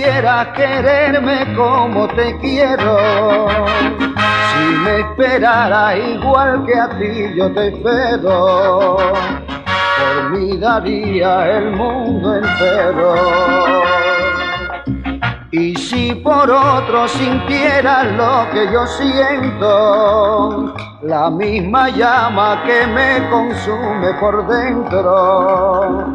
pudieras quererme como te quiero, si me esperara igual que a ti yo te espero, por mí daría el mundo entero. Y si por otro sintieras lo que yo siento, la misma llama que me consume por dentro,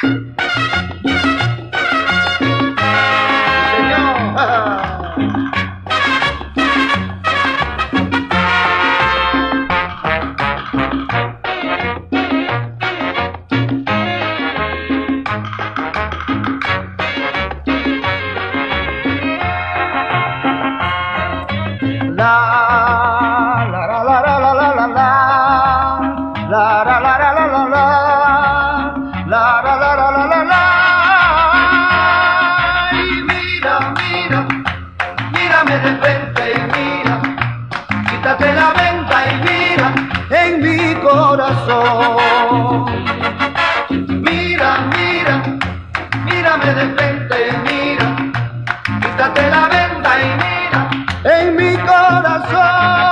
Señor. que la venta y mira en mi corazón. Mira, mira, mírame de frente y mira, quítate la venda y mira en mi corazón.